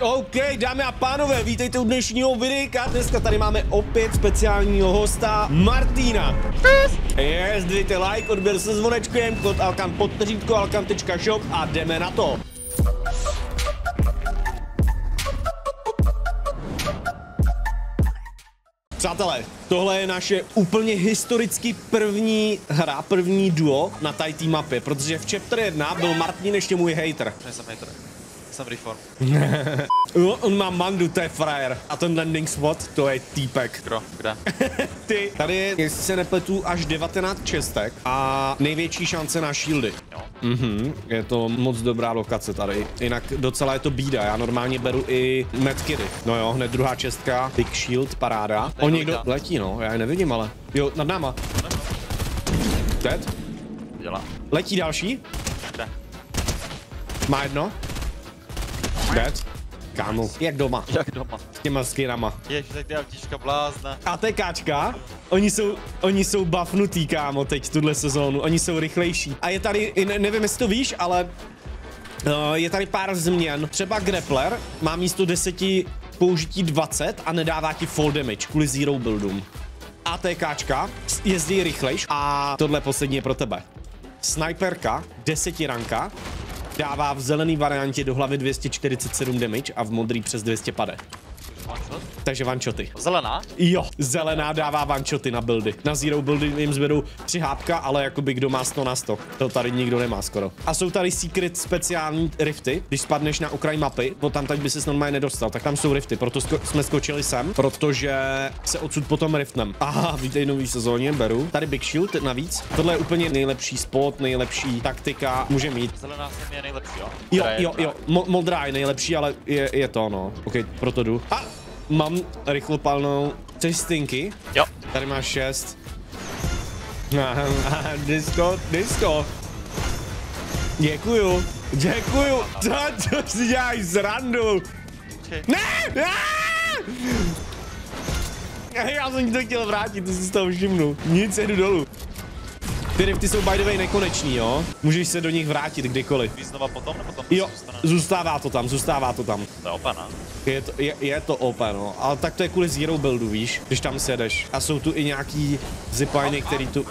OK, dámy a pánové, vítejte u dnešního videa. Dneska tady máme opět speciálního hosta, Martina. Yes, dejte like, odběr se zvonečkem, kód Alkam podtržítko, alkam.shop a jdeme na to. Přátelé, tohle je naše úplně historicky první hra, první duo na té mapě, protože v chapter 1 byl Martin ještě můj hater. Hater. Jsem reform. On má mandu, to je frajer. A ten landing spot, to je týpek. Kdo? Kde? Ty, tady je, jestli se nepletu, až 19 čestek a největší šance na shieldy. Jo. Mhm, je to moc dobrá lokace tady. Jinak docela je to bída, já normálně beru i medkiry. No jo, hned druhá čestka, big shield, paráda. O někdo letí, no, já je nevidím, ale. Jo, nad náma. Dead. Dělá. Letí další. Kde? Má jedno. Dead. Kámo, jak doma. Jak doma. S těma skinama. Ježiš, tak ty autíčka blázna. ATKčka, oni jsou, oni jsou buffnutý, kámo, teď tuhle sezónu, oni jsou rychlejší. A je tady, ne, nevím, jestli to víš, ale uh, je tady pár změn. Třeba Grappler má místo 10 použití 20 a nedává ti full damage kvůli zero buildům. ATKčka jezdí rychlejš a tohle poslední je pro tebe. Sniperka, 10 ranka, dává v zelený variantě do hlavy 247 damage a v modrý přes 250. One shot. Takže vančoty. Zelená? Jo, zelená dává vančoty na buildy. Na zero buildy jim zvedou tři hápka, ale jakoby kdo má 100 na 100. To tady nikdo nemá skoro. A jsou tady secret speciální rifty. Když spadneš na okraj mapy, bo tam tak by ses normálně nedostal, tak tam jsou rifty. Proto sko- jsme skočili sem, protože se odsud potom riftnem. Aha, vítej nový sezóně, beru. Tady Big Shield navíc. Tohle je úplně nejlepší spot, nejlepší taktika. Může mít. Zelená je nejlepší, jo? Jo, jo, jo, Mo- modrá je nejlepší, ale je, je to, no. OK, proto jdu. A mám rychlopalnou. Chceš stinky? Jo. Tady máš šest. Disco, disco. Děkuju, děkuju. Co, co si děláš? Počkej. Ne! Já jsem ti to chtěl vrátit, ty jsi z toho všimnul. Nic, jedu dolů. Ty rifty jsou by the way nekoneční, jo? Můžeš se do nich vrátit kdykoliv. Znova potom, nebo tam Jo, zůstane? zůstává to tam, zůstává to tam. To je opana. Je to, je, je to open, no. Ale tak to je kvůli zero buildu, víš, když tam sedeš. A jsou tu i nějaký zipline, který tu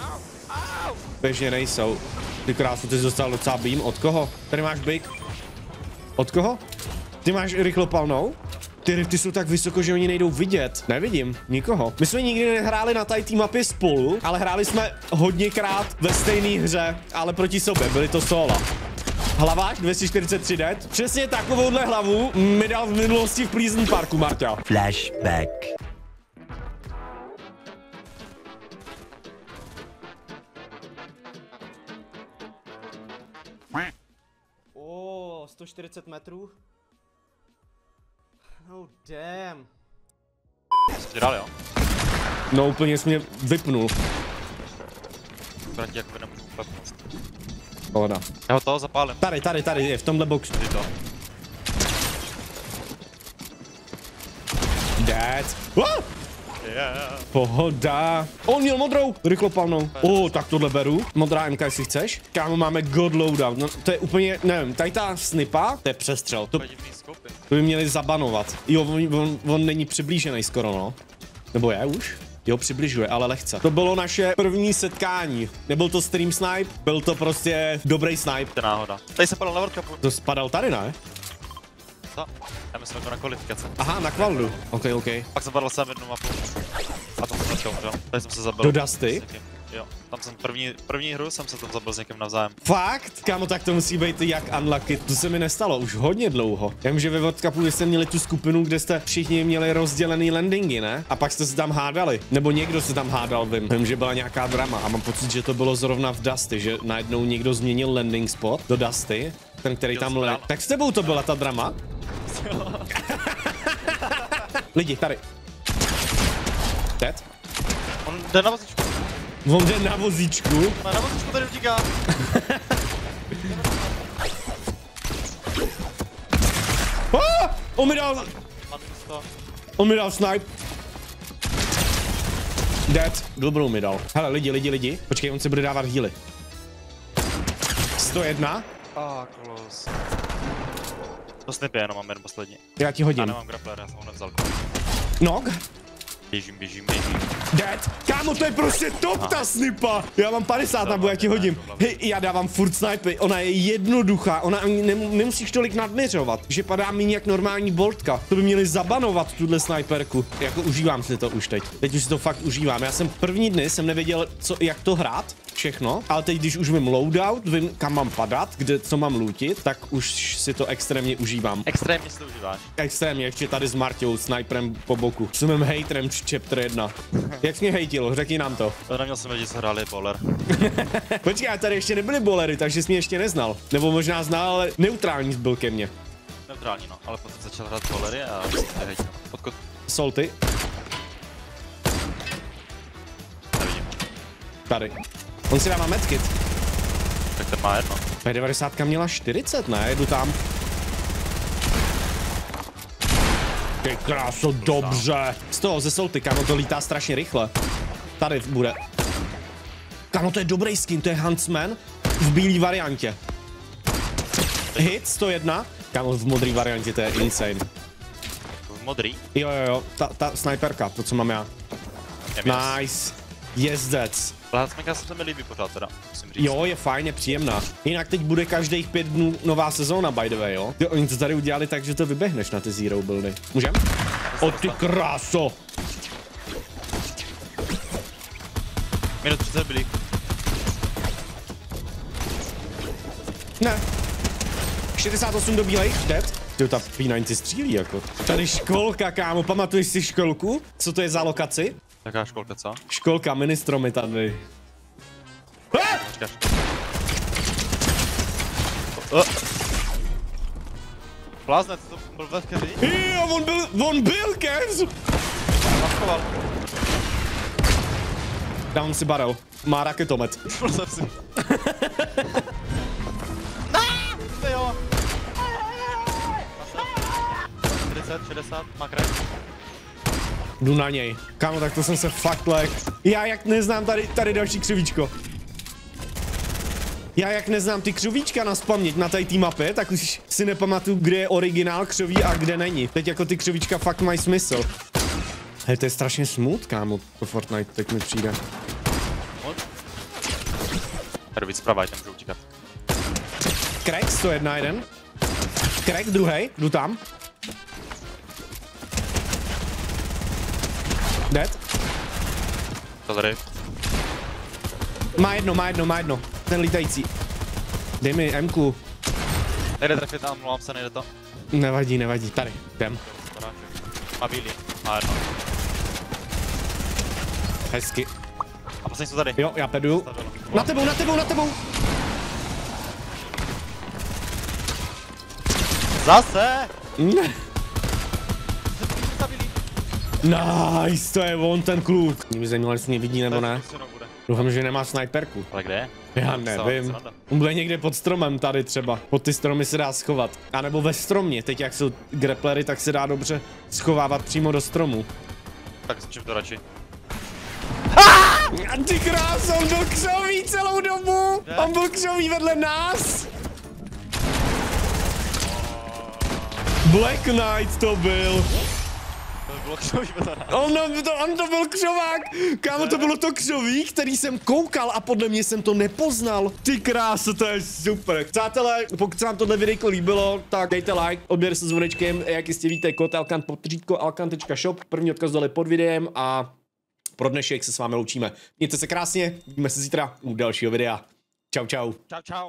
běžně nejsou. Ty krásu, ty jsi dostal docela beam. Od koho? Tady máš big. Od koho? Ty máš rychlopalnou? Ty rifty jsou tak vysoko, že oni nejdou vidět. Nevidím nikoho. My jsme nikdy nehráli na té mapě spolu, ale hráli jsme hodněkrát ve stejné hře, ale proti sobě. Byly to sola. Hlaváč 243 dead. Přesně takovouhle hlavu mi dal v minulosti v Pleasant Parku, Marta. Flashback. O, 140 metrů. Oh damn. Jsi dál, jo? No úplně jsi mě vypnul. Akorát ti jakoby nemůžu upevnit. Pohoda. Já ho toho zapálím. Tady, tady, tady je, v tomhle boxu. Ty to. Dead. Oh, Yeah. pohoda. On měl modrou. Rychlopalnou. O, oh, tak tohle beru. Modrá MK, jestli chceš. Kámo, máme god loadout. No, to je úplně, nevím, tady ta snipa, to je přestřel. To, To to by měli zabanovat. Jo, on, on, on není přiblížený skoro, no. Nebo je už? Jo, přibližuje, ale lehce. To bylo naše první setkání. Nebyl to stream snipe, byl to prostě dobrý snipe. To náhoda. Tady se padal na World Cupu. To spadal tady, ne? Co? Já myslím jako na kvalifikace. Aha, na kvaldu. OK, OK. Pak jsem padl jsem jednu mapu. A tam jsem dneska umřel. Tady jsem se zabil. Do Dusty? Jo. Tam jsem první, první hru jsem se tam zabil s někým navzájem. Fakt? Kámo, tak to musí být jak unlucky. To se mi nestalo už hodně dlouho. Já vím, že ve World Cupu jste měli tu skupinu, kde jste všichni měli rozdělený landingy, ne? A pak jste se tam hádali. Nebo někdo se tam hádal, vím. Vím, že byla nějaká drama a mám pocit, že to bylo zrovna v Dusty, že najednou někdo změnil landing spot do Dusty. Ten, který Jo, tam le... Tak s tebou to byla ta drama? Lidi, tady. Dead? On jde na vozičku. On jde na vozíčku. Na na vozičku tady utíká. Ah! On mi dal, on mi dal snipe. Dead. Dobrou mi dal. Hele, lidi, lidi, lidi. Počkej, on si bude dávat healy. 101. Ah, close. To snipy jenom mám jen poslední. Já ti Já hodím. nemám grappler, já jsem ho nevzal. Nog? Běžím, běžím, běžím. Dead. Kámo, to je prostě top ta snipa. Já mám 50 nabu, já ti hodím. Hej, já dávám furt snipy, ona je jednoduchá, ona nemusíš tolik nadměřovat, že padá mi jak normální boltka. To by měli zabanovat tuhle sniperku. Jako užívám si to už teď. Teď už si to fakt užívám. Já jsem první dny jsem nevěděl, co, jak to hrát, všechno, ale teď, když už vím loadout, vím, kam mám padat, kde, co mám lootit, tak už si to extrémně užívám. Extrémně si to užíváš. Extrémně, ještě tady s Marťou, sniperem po boku. Jsem mým hejtrem chapter 1. Jak mě hejtil? Řekni nám to. To neměl jsem lidi, co hráli bowler. Počkej, tady ještě nebyly bolery, takže jsi mě ještě neznal. Nebo možná znal, ale neutrální byl ke mně. Neutrální no, ale potom začal hrát bowlery a hejtil. Podkot, Solty, tady. On si dává medkit. Tak ten má jedno. P90 měla 40, ne? Jdu tam. Ty kráso, dobře. Z toho, ze Solty, kámo, to lítá strašně rychle. Tady bude. Kámo, to je dobrý skin, to je Huntsman v bílé variantě. Hit 101. Kámo, v modré variantě to je insane. V modrý. Jo, jo, jo, ta, ta sniperka, to, co mám já. Nice. Jezdec. Plasmika se mi líbí pořád teda, musím říct. Jo, je fajn, je příjemná. Jinak teď bude každých pět dnů nová sezóna, by the way, jo? Jo, oni to tady udělali tak, že to vyběhneš na ty zero buildy. Můžem? O ty kráso! Minus 30 byli. Ne. 68 do bílejch, dead. Ty ta P90 střílí jako. Tady školka, kámo, pamatuješ si školku? Co to je za lokaci? Jaká školka, co? Školka, ministromy tady. Ah! Říkáš. Uh. Blázne, to byl ve keři? Jo, on byl, on byl, Kevs! Maskoval. Dám si barel. Má raketomet. Byl jsem si. Ne, jo. 40, 60, má kraj. Jdu na něj. Kámo, tak to jsem se fakt lek. Já jak neznám tady, tady další křivíčko. Já jak neznám ty křovíčka na spaměť na té mapě, tak už si nepamatuju, kde je originál křoví a kde není. Teď jako ty křovíčka fakt mají smysl. Hej, to je strašně smut, kámo, to Fortnite teď mi přijde. Jdu víc zprava, tam můžu utíkat. Crack 101 jeden. Crack druhý, jdu tam. Dead. To tady. Má jedno, má jedno, má jedno. Ten lítající. Dej mi Mku. Nejde trefit, ale mluvám se, nejde to. Nevadí, nevadí. Tady, jdem. Má bílý, má jedno. Hezky. A poslední jsou tady. Jo, já peduju. Na tebou, na tebou, na tebou. Zase! Nice, to je on ten kluk. Mě by zajímalo, jestli mě vidí nebo ne. Doufám, že nemá sniperku. Ale kde? Já nevím. On bude někde pod stromem tady třeba. Pod ty stromy se dá schovat. A nebo ve stromě. Teď jak jsou grapplery, tak se dá dobře schovávat přímo do stromu. Tak s čím to radši? A ty krás, on byl křový celou dobu. On byl křový vedle nás. Black Knight to byl. Bylo křový vedle On, to, on to byl křovák. Kámo, to bylo to křoví, který jsem koukal a podle mě jsem to nepoznal. Ty kráso, to je super. Přátelé, pokud se vám tohle videjko líbilo, tak dejte like, odběr se zvonečkem, jak jistě víte, kód Alkan podřídko alkan.shop, první odkaz dole pod videem a pro dnešek se s vámi loučíme. Mějte se krásně, vidíme se zítra u dalšího videa. Čau, čau. Čau, čau.